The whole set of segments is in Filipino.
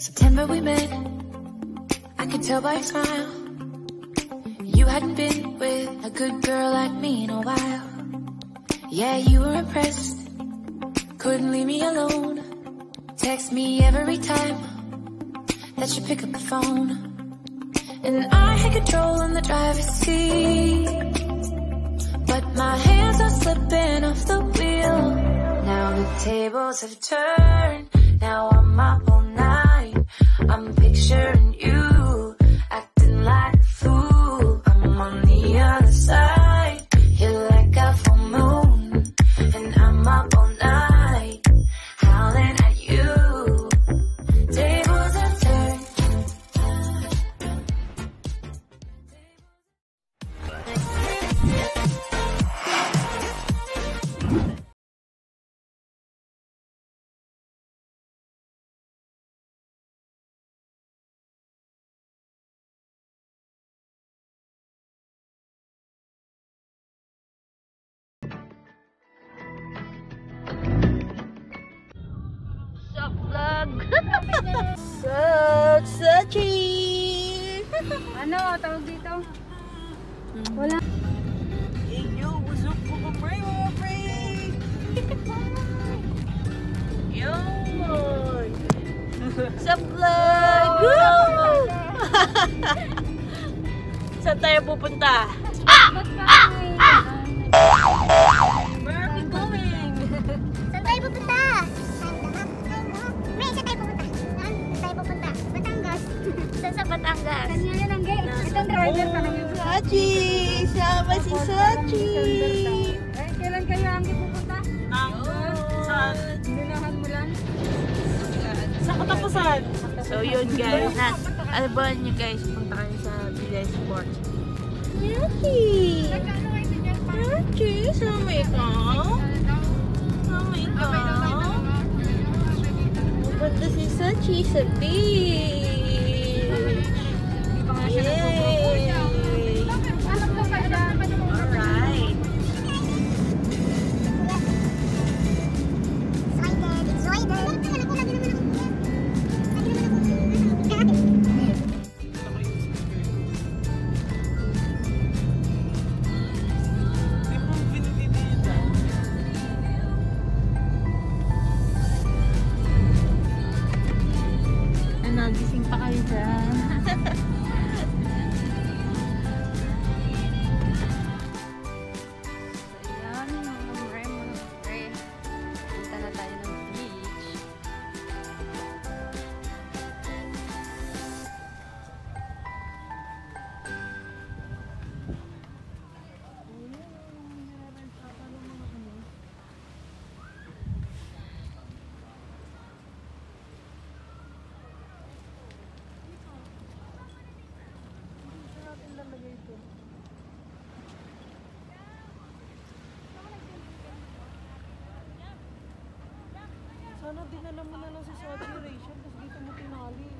September we met. I could tell by your smile. You hadn't been with a good girl like me in a while. Yeah, you were impressed. Couldn't leave me alone. Text me every time that you pick up the phone. And I had control in the driver's seat. But my hands are slipping off the wheel. Now the tables have turned. Now I'm up all night. I'm picturing vlog? Sup, Sachi! Ano, tawag dito? Wala. Hey, yo, what's up, mga pre, mga pre? Yo! Sup, vlog? Saan tayo pupunta? Sachi! Sama si Sachi! Eh, kailan kayo ang pupunta? Ang saan? Linahan mo lang. Sa katapusan. So yun guys, na, abangan nyo guys, punta kayo sa Bilay Sports. Yuki! Yuki, samay ka? Samay ka? Pupunta si Sachi sa beach. Yay! Sana dinala mo na lang si Sachi Rachel, tapos dito mo tinali.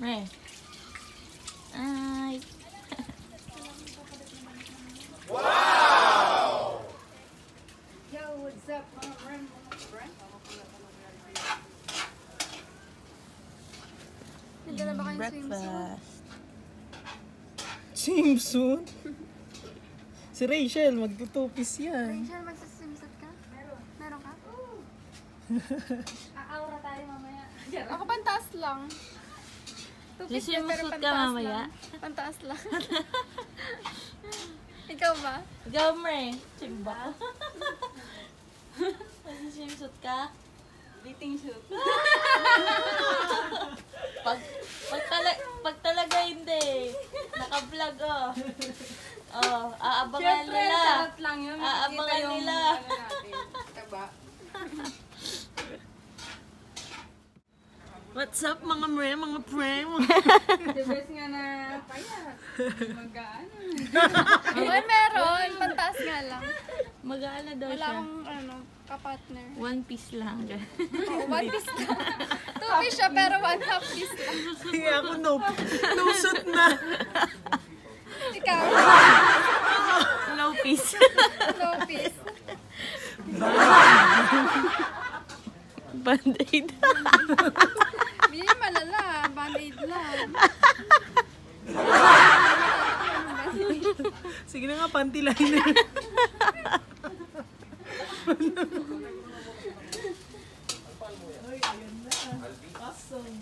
Re. Ay. Nagdala ba kayong swimsuit? Swimsuit? si Rachel, magtutupis yan. Rachel, magsaswimsuit ka? Meron. Meron ka? Aaura tayo mamaya. Ako pantaas lang. Two-piece na, pero Siswimsuit ka pantaas mamaya? lang. Pantaas lang. Ikaw ba? Ikaw, Mre. Chimba. Swimsuit ka? Dating shoot. Pag, pag, tala, pag talaga hindi. Naka-vlog, oh. Oh, aabangan nila. lang yun. Aabangan nila. Taba. What's up mga mre, mga pre? The best nga na payas. Mag-ano. Ay, meron. Pantaas nga lang. Mag-aala daw Wala siya. akong ano, kapartner. One piece lang. Oh, one piece lang. Two piece siya, pero one half piece lang. Kaya ako no, no suit na. Ikaw, Low piece. no piece. Band-aid. Malala. Band-aid lang. Sige na nga, panty liner. Ay, ayan na. Awesome.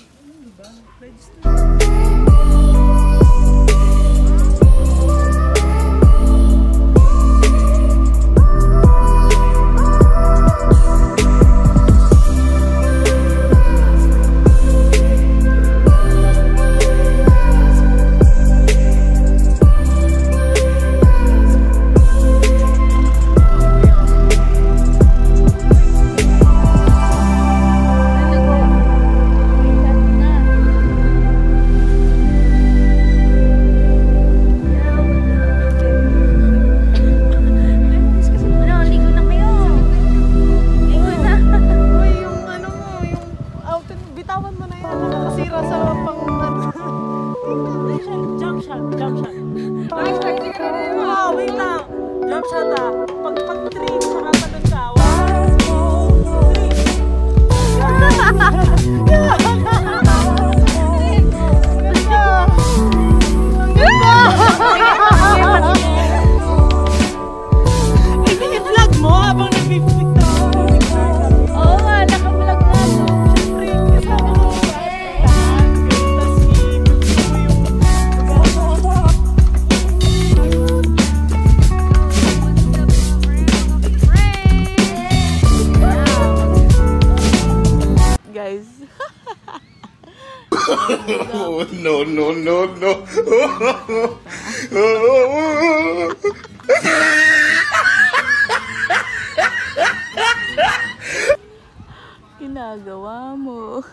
Ano ba? Register. Jump shot, jump shot. Ah, wait lang. Jump shot ah. Pag pag three, saka talon ka. One, two, three. No, no, no, no. Ginagawa mo.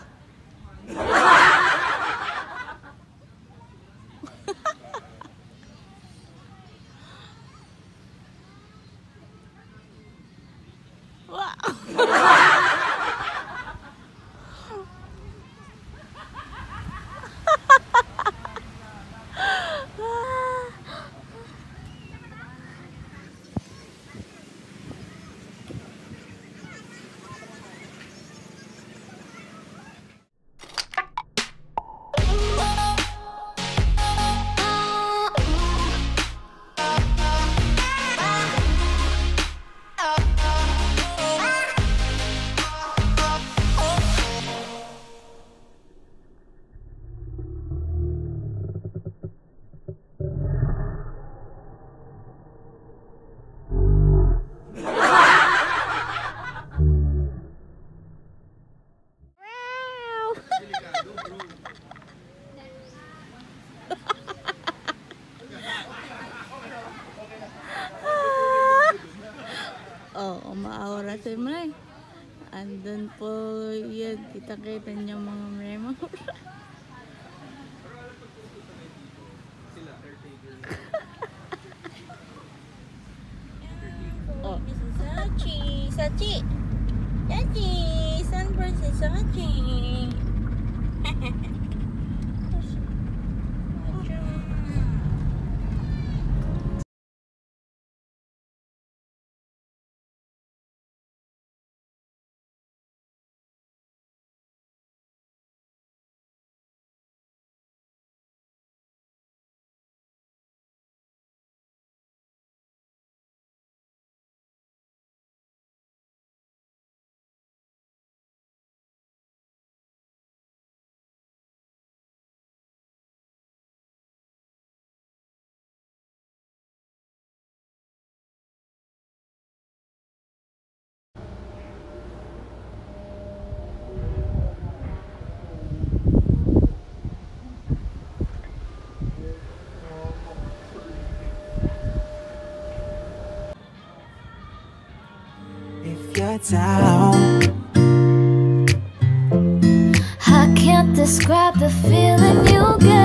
Kita-kita niyo mga memo. oh. Sachi! Sachi! Sachi! Sunburst is Sachi! I can't describe the feeling you gave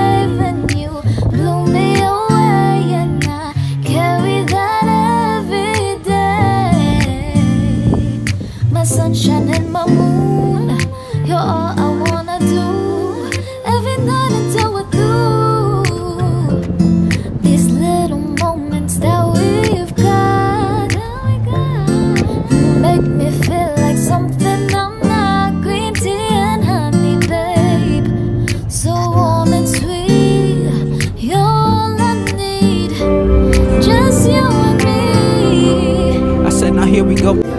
here we go.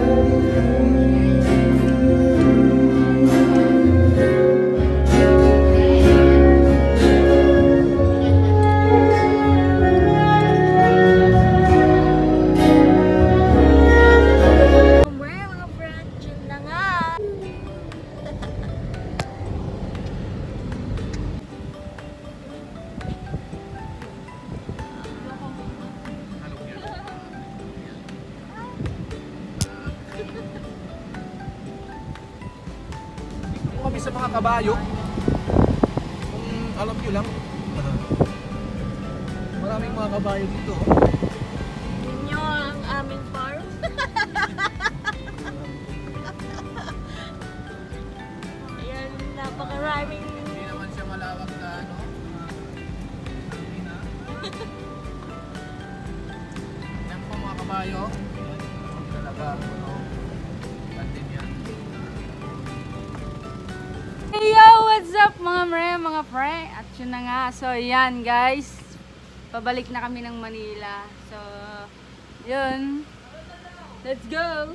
Mga kabayo. Kung alam nyo lang. Maraming mga kabayo dito. oh. Yun nyo ang aming farm. Ayan, napakaraming Hindi naman siya malawak na ano. Yan po mga kabayo. Mga pre? At yun na nga, so yan guys. Pabalik na kami ng Manila. So, yun. Let's go!